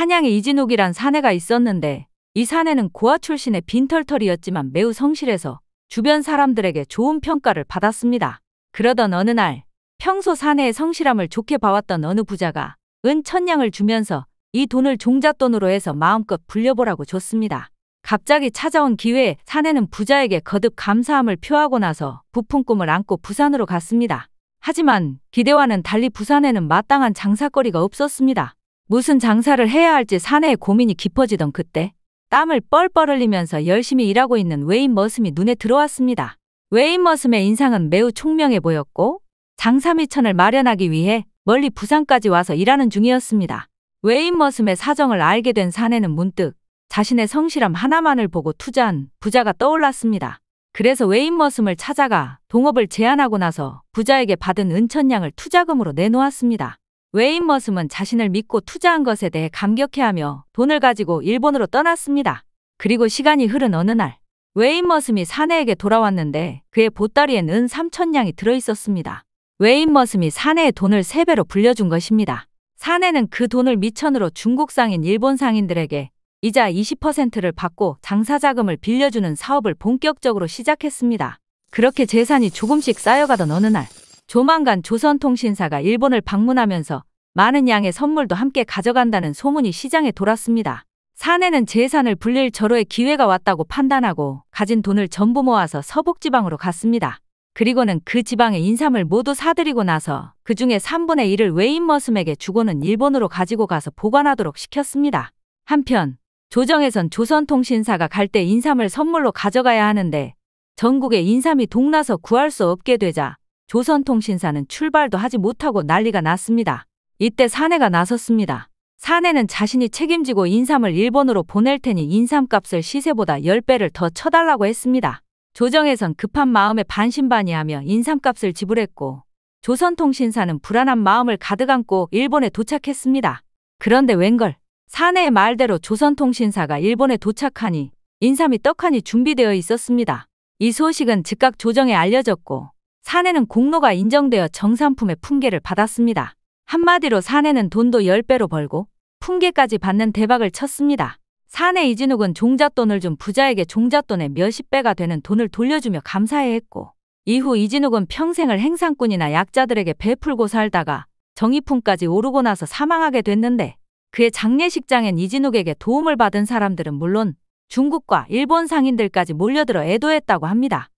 한양에 이진욱이란 사내가 있었는데 이 사내는 고아 출신의 빈털털이었지만 매우 성실해서 주변 사람들에게 좋은 평가를 받았습니다. 그러던 어느 날 평소 사내의 성실함을 좋게 봐왔던 어느 부자가 은 천냥을 주면서 이 돈을 종잣돈으로 해서 마음껏 불려보라고 줬습니다. 갑자기 찾아온 기회에 사내는 부자에게 거듭 감사함을 표하고 나서 부푼 꿈을 안고 부산으로 갔습니다. 하지만 기대와는 달리 부산에는 마땅한 장사거리가 없었습니다. 무슨 장사를 해야 할지 사내의 고민이 깊어지던 그때 땀을 뻘뻘 흘리면서 열심히 일하고 있는 왜인 머슴이 눈에 들어왔습니다. 왜인 머슴의 인상은 매우 총명해 보였고 장사 밑천을 마련하기 위해 멀리 부산까지 와서 일하는 중이었습니다. 왜인 머슴의 사정을 알게 된 사내는 문득 자신의 성실함 하나만을 보고 투자한 부자가 떠올랐습니다. 그래서 왜인 머슴을 찾아가 동업을 제안하고 나서 부자에게 받은 은천냥을 투자금으로 내놓았습니다. 웨인 머슴은 자신을 믿고 투자한 것에 대해 감격해하며 돈을 가지고 일본으로 떠났습니다. 그리고 시간이 흐른 어느 날 웨인 머슴이 사내에게 돌아왔는데 그의 보따리엔 은 3천냥이 들어있었습니다. 웨인 머슴이 사내의 돈을 3배로 불려준 것입니다. 사내는 그 돈을 미천으로 중국 상인 일본 상인들에게 이자 20%를 받고 장사 자금을 빌려주는 사업을 본격적으로 시작했습니다. 그렇게 재산이 조금씩 쌓여가던 어느 날 조만간 조선통신사가 일본을 방문하면서 많은 양의 선물도 함께 가져간다는 소문이 시장에 돌았습니다. 사내는 재산을 불릴 절호의 기회가 왔다고 판단하고 가진 돈을 전부 모아서 서북지방으로 갔습니다. 그리고는 그 지방의 인삼을 모두 사들이고 나서 그 중에 3분의 1을 웨인머슴에게 주고는 일본으로 가지고 가서 보관하도록 시켰습니다. 한편 조정에선 조선통신사가 갈 때 인삼을 선물로 가져가야 하는데 전국에 인삼이 동나서 구할 수 없게 되자 조선통신사는 출발도 하지 못하고 난리가 났습니다. 이때 사내가 나섰습니다. 사내는 자신이 책임지고 인삼을 일본으로 보낼 테니 인삼값을 시세보다 10배를 더 쳐달라고 했습니다. 조정에선 급한 마음에 반신반의하며 인삼값을 지불했고 조선통신사는 불안한 마음을 가득 안고 일본에 도착했습니다. 그런데 웬걸 사내의 말대로 조선통신사가 일본에 도착하니 인삼이 떡하니 준비되어 있었습니다. 이 소식은 즉각 조정에 알려졌고 사내는 공로가 인정되어 정산품의 품계를 받았습니다. 한마디로 사내는 돈도 10배로 벌고 품계까지 받는 대박을 쳤습니다. 사내 이진욱은 종잣돈을 준 부자에게 종잣돈의 몇십 배가 되는 돈을 돌려주며 감사해했고 이후 이진욱은 평생을 행상꾼이나 약자들에게 베풀고 살다가 정의품까지 오르고 나서 사망하게 됐는데 그의 장례식장엔 이진욱에게 도움을 받은 사람들은 물론 중국과 일본 상인들까지 몰려들어 애도했다고 합니다.